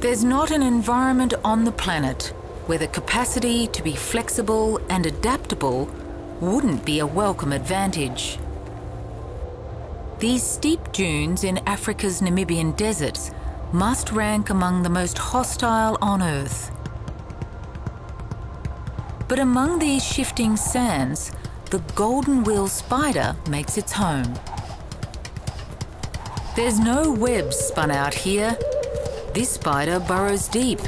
There's not an environment on the planet where the capacity to be flexible and adaptable wouldn't be a welcome advantage. These steep dunes in Africa's Namibian deserts must rank among the most hostile on Earth. But among these shifting sands, the golden wheel spider makes its home. There's no web spun out here. This spider burrows deep,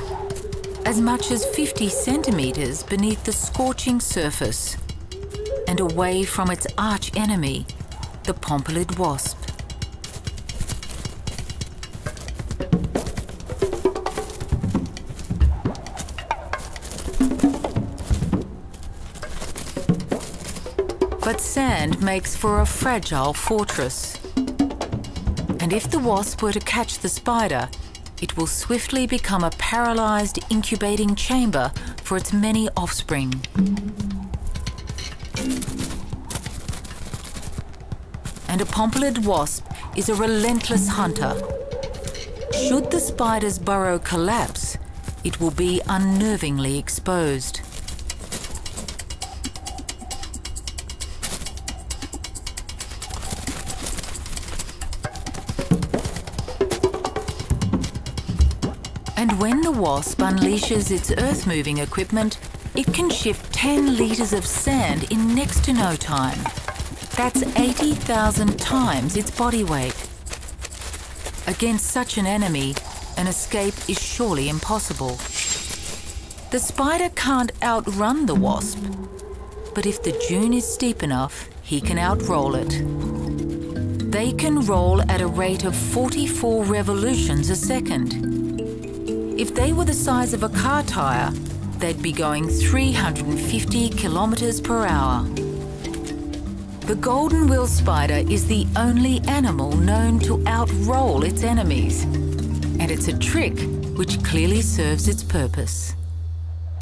as much as 50 centimetres beneath the scorching surface, and away from its arch enemy, the pompilid wasp. But sand makes for a fragile fortress. And if the wasp were to catch the spider, it will swiftly become a paralyzed incubating chamber for its many offspring. And a pompilid wasp is a relentless hunter. Should the spider's burrow collapse, it will be unnervingly exposed. And when the wasp unleashes its earth-moving equipment, it can shift 10 litres of sand in next to no time. That's 80,000 times its body weight. Against such an enemy, an escape is surely impossible. The spider can't outrun the wasp, but if the dune is steep enough, he can outroll it. They can roll at a rate of 44 revolutions a second. If they were the size of a car tyre, they'd be going 350 kilometres per hour. The golden wheel spider is the only animal known to outroll its enemies. And it's a trick which clearly serves its purpose.